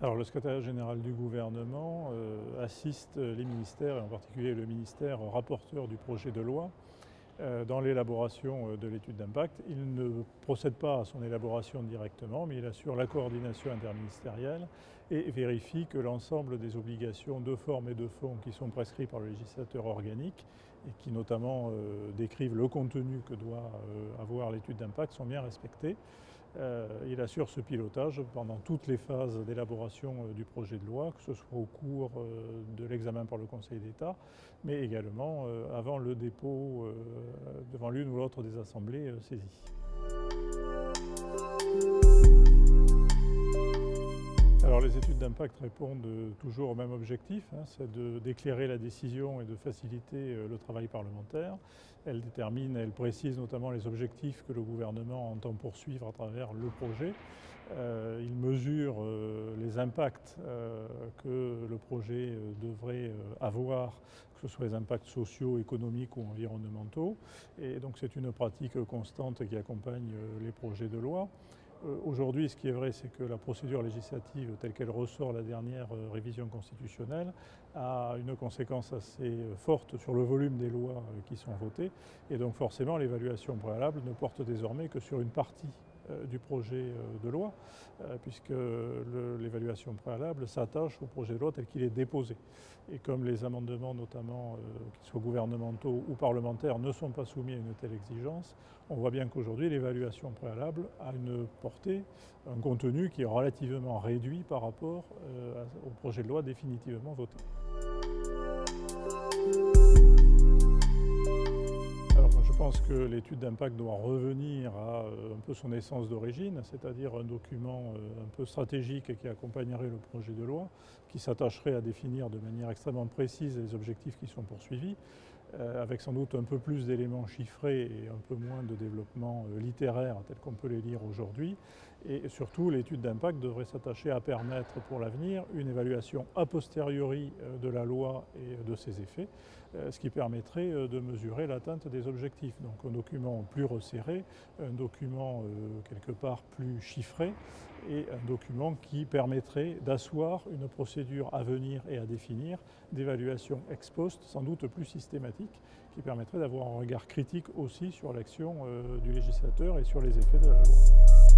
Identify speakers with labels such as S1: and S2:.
S1: Alors le secrétaire général du gouvernement euh, assiste les ministères, et en particulier le ministère rapporteur du projet de loi, euh, dans l'élaboration euh, de l'étude d'impact. Il ne procède pas à son élaboration directement, mais il assure la coordination interministérielle et vérifie que l'ensemble des obligations de forme et de fond qui sont prescrites par le législateur organique et qui notamment décrivent le contenu que doit avoir l'étude d'impact sont bien respectées. Euh, il assure ce pilotage pendant toutes les phases d'élaboration euh, du projet de loi, que ce soit au cours euh, de l'examen par le Conseil d'État, mais également avant le dépôt devant l'une ou l'autre des assemblées saisies. Études d'impact répondent toujours au même objectif, hein, c'est d'éclairer la décision et de faciliter le travail parlementaire. Elles déterminent, elles précisent notamment les objectifs que le gouvernement entend poursuivre à travers le projet. Euh, il mesure euh, les impacts euh, que le projet devrait avoir, que ce soit les impacts sociaux, économiques ou environnementaux. Et donc c'est une pratique constante qui accompagne les projets de loi. Euh, aujourd'hui, ce qui est vrai, c'est que la procédure législative telle qu'elle ressort la dernière euh, révision constitutionnelle a une conséquence assez euh, forte sur le volume des lois qui sont votées. Et donc forcément, l'évaluation préalable ne porte désormais que sur une partie du projet de loi, puisque l'évaluation préalable s'attache au projet de loi tel qu'il est déposé. Et comme les amendements, notamment qu'ils soient gouvernementaux ou parlementaires, ne sont pas soumis à une telle exigence, on voit bien qu'aujourd'hui l'évaluation préalable a une portée, un contenu qui est relativement réduit par rapport au projet de loi définitivement voté. Pense que l'étude d'impact doit revenir à euh, un peu son essence d'origine, c'est-à-dire un document euh, un peu stratégique qui accompagnerait le projet de loi, qui s'attacherait à définir de manière extrêmement précise les objectifs qui sont poursuivis, euh, avec sans doute un peu plus d'éléments chiffrés et un peu moins de développement littéraire tel qu'on peut les lire aujourd'hui. Et surtout, l'étude d'impact devrait s'attacher à permettre pour l'avenir une évaluation a posteriori de la loi et de ses effets, ce qui permettrait de mesurer l'atteinte des objectifs. Donc un document plus resserré, un document euh, quelque part plus chiffré et un document qui permettrait d'asseoir une procédure à venir et à définir d'évaluation ex post sans doute plus systématique qui permettrait d'avoir un regard critique aussi sur l'action euh, du législateur et sur les effets de la loi.